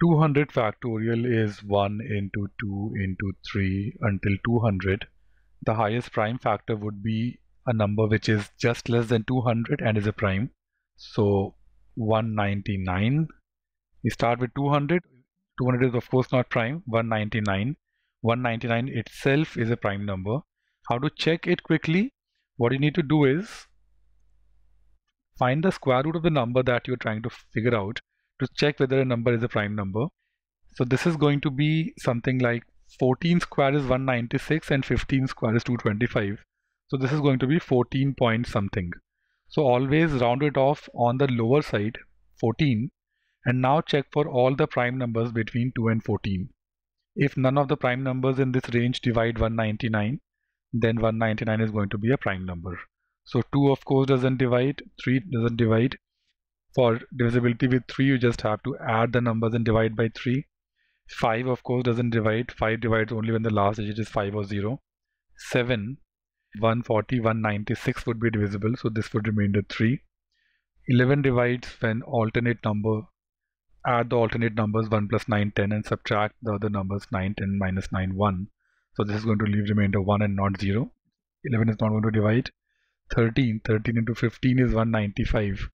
200 factorial is 1 into 2 into 3 until 200. The highest prime factor would be a number which is just less than 200 and is a prime. So 199. We start with 200. 200 is of course not prime. 199. 199 itself is a prime number. How to check it quickly? What you need to do is find the square root of the number that you're trying to figure out to check whether a number is a prime number. So this is going to be something like 14 square is 196 and 15 square is 225. So this is going to be 14 point something. So always round it off on the lower side 14 and now check for all the prime numbers between 2 and 14. If none of the prime numbers in this range divide 199 then 199 is going to be a prime number. So 2 of course doesn't divide, 3 doesn't divide. For divisibility with 3 you just have to add the numbers and divide by 3. 5 of course doesn't divide, 5 divides only when the last digit is 5 or 0. 7, 140, 196 would be divisible so this would remain the 3. 11 divides when alternate number add the alternate numbers 1 plus 9 10 and subtract the other numbers 9 10 minus 9 1 so this is going to leave remainder 1 and not 0 11 is not going to divide 13 13 into 15 is 195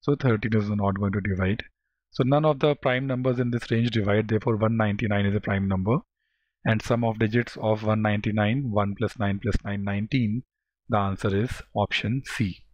so 13 is not going to divide. So none of the prime numbers in this range divide therefore 199 is a prime number. And sum of digits of 199 1 plus 9 plus 9 19 the answer is option C